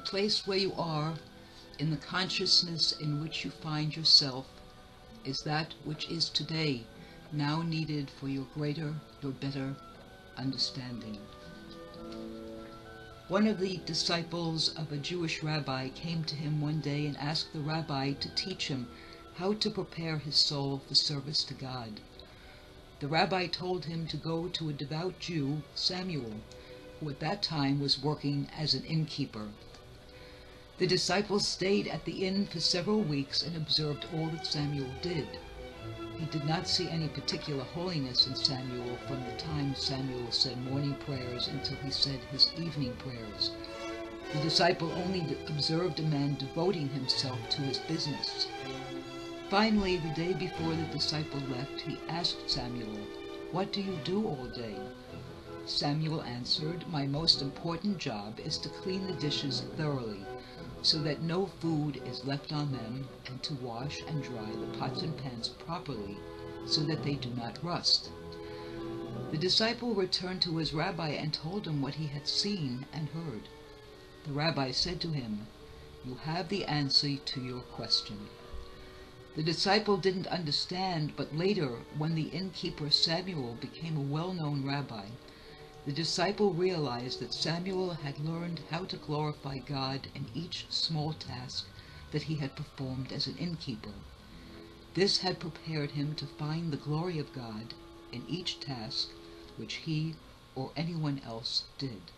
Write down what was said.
place where you are, in the consciousness in which you find yourself, is that which is today now needed for your greater, your better understanding. One of the disciples of a Jewish rabbi came to him one day and asked the rabbi to teach him how to prepare his soul for service to God. The rabbi told him to go to a devout Jew, Samuel, who at that time was working as an innkeeper. The disciples stayed at the inn for several weeks and observed all that Samuel did. He did not see any particular holiness in Samuel from the time Samuel said morning prayers until he said his evening prayers. The disciple only observed a man devoting himself to his business. Finally, the day before the disciple left, he asked Samuel, What do you do all day? Samuel answered, My most important job is to clean the dishes thoroughly so that no food is left on them, and to wash and dry the pots and pans properly, so that they do not rust. The disciple returned to his rabbi and told him what he had seen and heard. The rabbi said to him, You have the answer to your question. The disciple didn't understand, but later, when the innkeeper Samuel became a well-known rabbi, the disciple realized that Samuel had learned how to glorify God in each small task that he had performed as an innkeeper. This had prepared him to find the glory of God in each task which he or anyone else did.